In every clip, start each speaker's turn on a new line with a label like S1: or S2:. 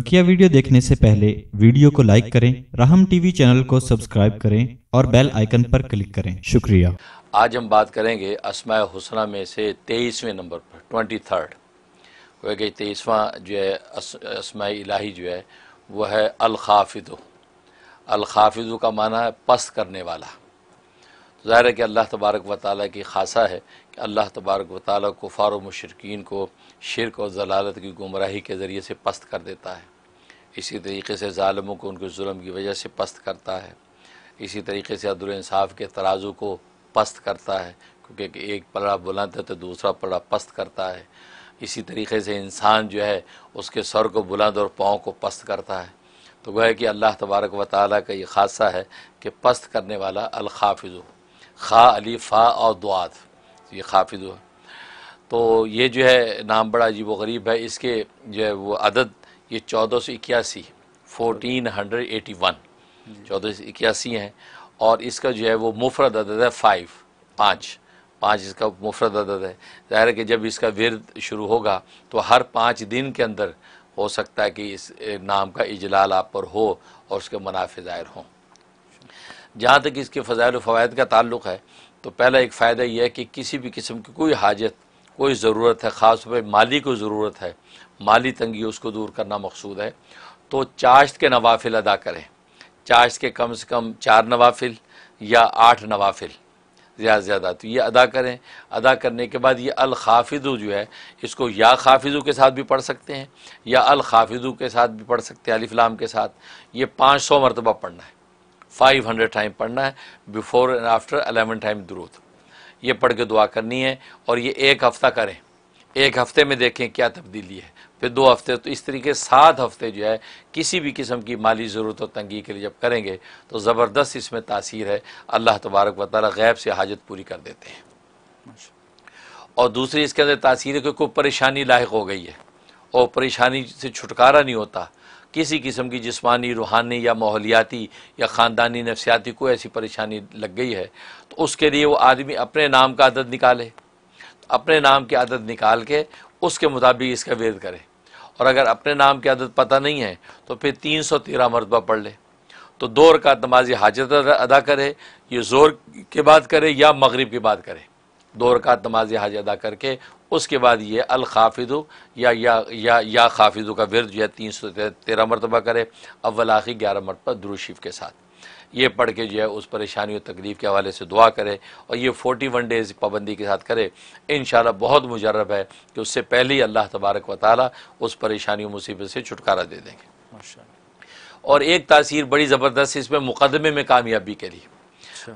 S1: बकिया video देखने से पहले वीडियो को लाइक करें राहम टीवी चैनल को सब्सक्राइब करें और बेल आइकन पर क्लिक करें। शुक्रिया।
S2: आज हम बात करेंगे असमाय हुसना में से तेईसवें नंबर पर ट्वेंटी थर्ड। कि तेईसवां जो है अस, असमाय इलाही जो है वह है अलखाफिदु। अलखाफिदु का माना है पस्त करने वाला। ज़ाहिर है कि अल्लाह तबारक व ताली की खासा है कि अल्लाह तबारक व ताली कुफ़ार, मशरकिन को शिरक और जलालत की गुमराही के ज़रिए से पस्त कर देता है। इसी तरीके से ालमों को उनके जुल्म की वजह से पस्त करता है। इसी तरीके से अदुलसाफ़ के तराजू को पस्त करता है, क्योंकि एक पलड़ा बुलंद है तो दूसरा पलड़ा पस्त करता है। इसी तरीके से इंसान जो है, उसके सर को बुलंद और पाँव को पस्त करता है। तो वह कि अल्लाह तबारक व ताली का ये खासा है कि पस्त करने वाला अलखाफिज़ खा, अली, फ़ा और दुआत। ये खाफिज़ है तो ये जो है, नाम बड़ा अजीब गरीब है। इसके जो है, वो अदद, ये चौदह सौ इक्यासी फोर्टीन हंड्रेड एटी वन चौदह सौ इक्यासी हैं। और इसका जो है, वो मुफरद अदद है फाइव पाँच। पाँच इसका मुफरद अदद है। ज़ाहिर है कि जब इसका विरद शुरू होगा तो हर पाँच दिन के अंदर हो सकता है कि इस नाम का इजलाल आप पर हो और उसके मुनाफे ज़ाहिर हों। जहाँ तक इसके फ़ज़ाइल फ़वाद का ताल्लुक़ है तो पहला एक फ़ायदा यह है कि किसी भी किस्म की कोई हाजत, कोई ज़रूरत है, ख़ास पर माली को ज़रूरत है, माली तंगी उसको दूर करना मकसूद है। तो चाश्त के नवाफिल अदा करें। चाश्त के कम से कम चार नवाफिल या आठ नवाफिल, ज़्यादा से ज़्यादा। तो ये अदा करें। अदा करने के बाद ये अल खाफिदु जो है, इसको या खाफिदु के साथ भी पढ़ सकते हैं, या अल खाफिदु के साथ भी पढ़ सकते हैं, अलिफ्लाम के साथ। ये पाँच सौ मरतबा पढ़ना है। फाइव हंड्रेड टाइम पढ़ना है before and after eleven time दुरूद। ये पढ़ के दुआ करनी है और ये एक हफ़्ता करें। एक हफ़्ते में देखें क्या तब्दीली है। फिर दो हफ़्ते तो इस तरीके सात हफ़्ते जो है, किसी भी किस्म की माली ज़रूरत और तंगी के लिए जब करेंगे तो ज़बरदस्त इसमें तासीर है। अल्लाह तबारक व ताली गैब से हाजत पूरी कर देते हैं। और दूसरी, इसके अंदर तासीर है कि कोई परेशानी लाक हो गई है। और परेशानी से छुटकारा नहीं होता। किसी किस्म की जिसमानी, रूहानी या माहौलियाती या ख़ानदानी नफसियाती कोई ऐसी परेशानी लग गई है तो उसके लिए वो आदमी अपने नाम का आदत निकाले। अपने नाम की आदत निकाल के उसके मुताबिक इसका वेद करे। और अगर अपने नाम की आदत पता नहीं है तो फिर तीन सौ तेरह मरतबा पढ़ ले। तो दो रकात नमाजी हाजत अदा करे, ये ज़ोर के बाद करे या मगरिब के बाद करे। दो रकात नमाज़ हाज अदा करके उसके बाद ये अल खाफिदु या या या या खाफिदु का विरद जो है तीन सौ तेरह मरतबा करे अव्वल आखिर ग्यारह मरतबा द्रुशीफ के साथ। ये पढ़ के जो है उस परेशानी और तकलीफ़ के हवाले से दुआ करे और ये फोर्टी वन डेज़ पाबंदी के साथ करे। इन बहुत मुजरब है कि उससे पहले ही अल्लाह तबारक व ताली उस परेशानी मुसीबत से छुटकारा दे देंगे। और एक तासीर बड़ी ज़बरदस्त इसमें मुकदमे में कामयाबी के लिए।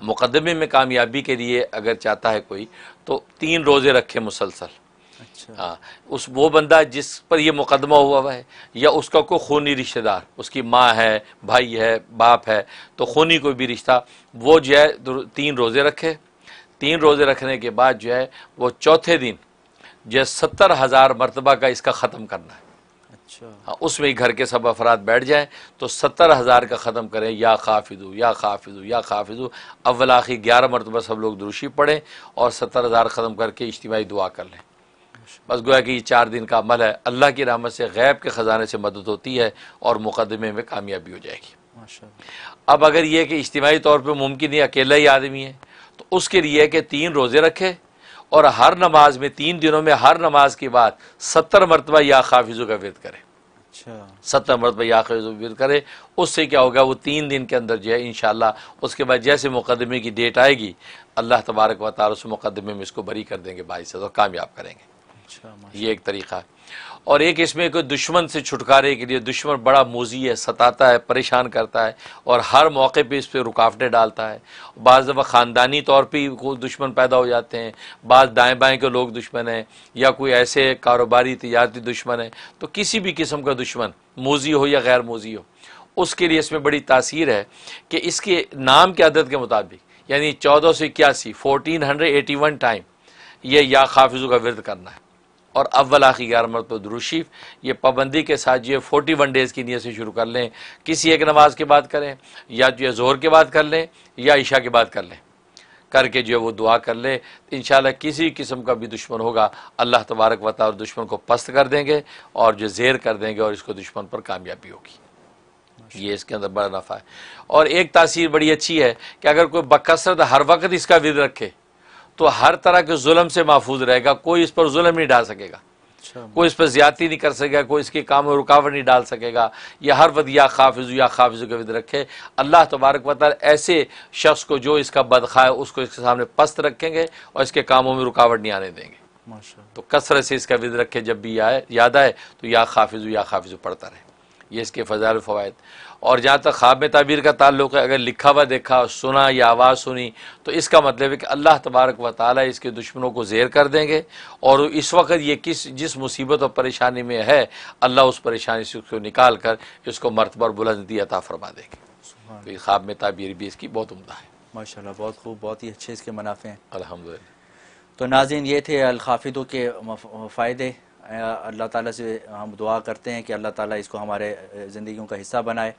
S2: मुकदमे में कामयाबी के लिए अगर चाहता है कोई तो तीन रोज़े रखे मुसलसल। अच्छा। हाँ उस वो बंदा जिस पर ये मुकदमा हुआ हुआ है या उसका कोई खूनी रिश्तेदार उसकी माँ है भाई है बाप है तो खूनी कोई भी रिश्ता वो जो है तीन रोज़े रखे। तीन रोज़े रखने के बाद जो है वो चौथे दिन जो है सत्तर हज़ार मरतबा का इसका ख़त्म करना है। अच्छा। हाँ उसमें घर के सब अफराद बैठ जाएँ तो सत्तर हज़ार का ख़त्म करें या खाफिदू या खाफिदू या खाफिदू। अव्वल आखिर ग्यारह मरतबा सब लोग दुरुशी पढ़ें और सत्तर हज़ार ख़त्म करके इज्तमाही दुआ कर लें। बस गोया कि ये चार दिन का अमल है। अल्लाह की रहमत से गैब के ख़जाने से मदद होती है और मुकदमे में कामयाबी हो जाएगी। अब अगर ये कि इज्तमाही तौर पर मुमकिन ही अकेला ही आदमी है तो उसके लिए कि तीन रोज़े रखे और हर नमाज़ में तीन दिनों में हर नमाज़ के बाद सत्तर मरतबा या खाफिजों का वेद करे। अच्छा। सत्तर मरतबा या खाफिजों करे। उससे क्या होगा वो तीन दिन के अंदर जो है इन उसके बाद जैसे मुकदमे की डेट आएगी अल्लाह तबारक व तार उस मुकदमे में इसको बरी कर देंगे बाईस और कामयाब करेंगे। ये एक तरीका है। और एक इसमें कोई दुश्मन से छुटकारे के लिए, दुश्मन बड़ा मोजी है, सताता है, परेशान करता है और हर मौके पे इस पर रुकावटें डालता है। बाज़ दफ़ा ख़ानदानी तौर पर कोई दुश्मन पैदा हो जाते हैं, बाज़ दाएँ बाएँ के लोग दुश्मन हैं, या कोई ऐसे कारोबारी तजारती दुश्मन है तो किसी भी किस्म का दुश्मन, मोजी हो या गैर मोजी हो, उसके लिए इसमें बड़ी तासीर है कि इसके नाम के आदत के मुताबिक, यानी चौदह सौ इक्यासी fourteen hundred eighty one time ये या खाफिजों का विरद करना है। और अव्वल आखिर ग्यारह मरतब दुरुशीफ ये पाबंदी के साथ जो है फोर्टी वन डेज़ की नीयत से शुरू कर लें। किसी एक नमाज़ के बाद करें या जो है जोहर के बाद कर लें या ईशा के बाद कर लें। करके जो है वो दुआ कर ले। इन किसी किस्म का भी दुश्मन होगा अल्लाह तबारक व और दुश्मन को पस्त कर देंगे और जो जेर कर देंगे और इसको दुश्मन पर कामयाबी होगी। ये इसके अंदर बड़ा नफ़ा है। और एक तासीर बड़ी अच्छी है कि अगर कोई बकसरत हर वक्त इसका विद रखे तो हर तरह के जुल्म से महफूज रहेगा कोई इस पर जुल्म नहीं डाल सकेगा। अच्छा। कोई इस पर ज़्यादा नहीं कर सकेगा कोई इसके काम में रुकावट नहीं डाल सकेगा। या हर वद या खाफिज या खाफिज के विद रखे। अल्लाह तबारक वाल ऐसे शख्स को जो इसका बदखा है उसको इसके सामने पस्त रखेंगे और इसके कामों में रुकावट नहीं आने देंगे। तो कसरत से इसका विद रखे जब भी आए याद आए तो या खाफिज या खाफिज पढ़ता रहे। ये इसके फ़जाल फ़वाद और जहाँ तक ख्वाब में ताबीर का ताल्लुक है अगर लिखा हुआ देखा सुना या आवाज़ सुनी तो इसका मतलब है कि अल्लाह तबारक व ताली इसके दुश्मनों को जेर कर देंगे। और इस वक्त ये किस जिस मुसीबत और परेशानी में है अल्लाह उस परेशानी से उसको निकाल कर इसको मरतबर बुलंदी अता फरमा देंगे। तो ये ख्वाब में ताबीर भी इसकी बहुत उमदा है।
S3: माशा बहुत खूब बहुत ही अच्छे इसके मुनाफे हैं।
S2: अलहमदिल्ला
S3: तो नाजिन ये थे अलखाफिदों के फ़ायदे। अल्लाह ताला से हम दुआ करते हैं कि अल्लाह ताला इसको हमारे ज़िंदगियों का हिस्सा बनाए।